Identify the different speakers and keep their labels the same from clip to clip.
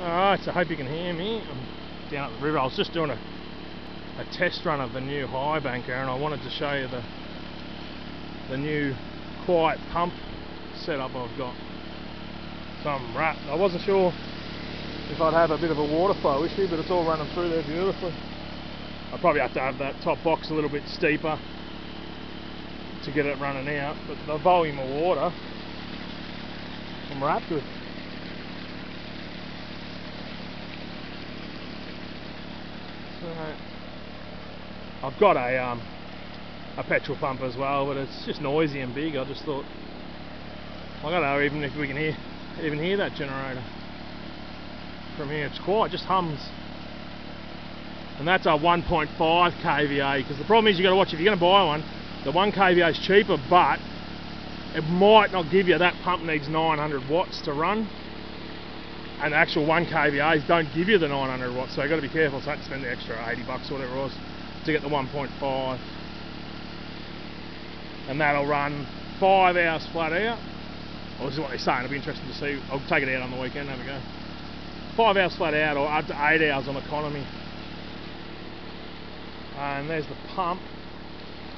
Speaker 1: Alright, so I hope you can hear me. I'm down at the river. I was just doing a, a test run of the new high banker and I wanted to show you the the new quiet pump setup I've got. Some wrapped. I wasn't sure if I'd have a bit of a water flow issue, but it's all running through there beautifully. I probably have to have that top box a little bit steeper to get it running out, but the volume of water I'm wrapped with. So, I've got a um, a petrol pump as well, but it's just noisy and big. I just thought I don't know even if we can hear even hear that generator from here. It's quiet, just hums. And that's a 1.5 kVA because the problem is you've got to watch if you're going to buy one. The 1 kVA is cheaper, but it might not give you that pump needs 900 watts to run and the actual 1 kVAs don't give you the 900 watts so you've got to be careful so I had to spend the extra 80 bucks or whatever it was to get the 1.5 and that'll run 5 hours flat out. Well this is what they're saying it'll be interesting to see. I'll take it out on the weekend have a go. 5 hours flat out or up to 8 hours on economy. And there's the pump.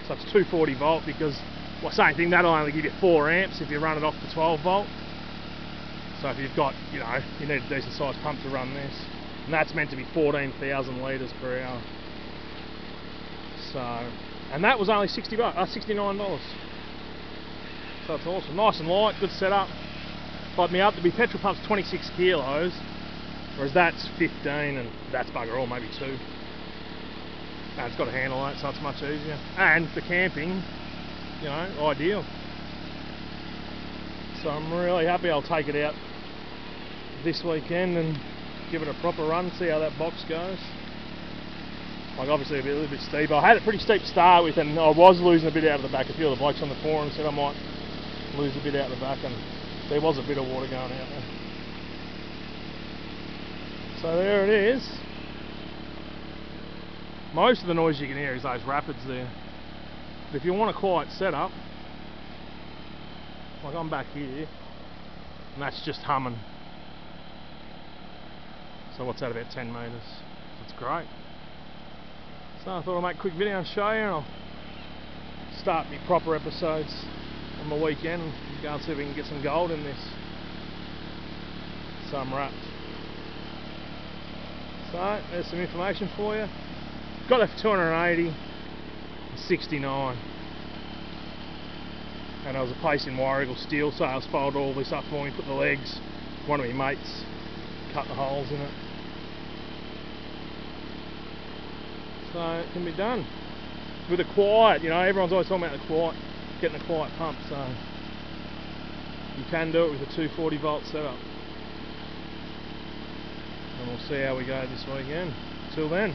Speaker 1: So it's 240 volt because well same thing that'll only give you 4 amps if you run it off the 12 volt so if you've got, you know, you need a decent sized pump to run this. And that's meant to be 14,000 litres per hour. So, and that was only 60 bucks, uh, $69. So it's awesome. Nice and light, good setup. But me up to be petrol pump's 26 kilos, whereas that's 15 and that's bugger all, maybe two. And it's got a handle on it, so it's much easier. And for camping, you know, ideal. So I'm really happy I'll take it out this weekend and give it a proper run, see how that box goes. Like obviously a, bit, a little bit steep. I had a pretty steep start with and I was losing a bit out of the back. A few of the blokes on the forum said I might lose a bit out of the back and there was a bit of water going out there. So there it is. Most of the noise you can hear is those rapids there. But if you want a quiet setup, like I'm back here, and that's just humming so what's that, about 10 metres? That's great. So I thought I'd make a quick video and show you and I'll start my proper episodes on the weekend and go and see if we can get some gold in this. So I'm wrapped. So there's some information for you. Got it for 280 69 and I was a place in Warragul Steel Sales folded all this up for me, put the legs, one of my mates cut the holes in it. So it can be done with a quiet, you know, everyone's always talking about the quiet, getting a quiet pump, so you can do it with a 240 volt setup. And we'll see how we go this weekend. Till then.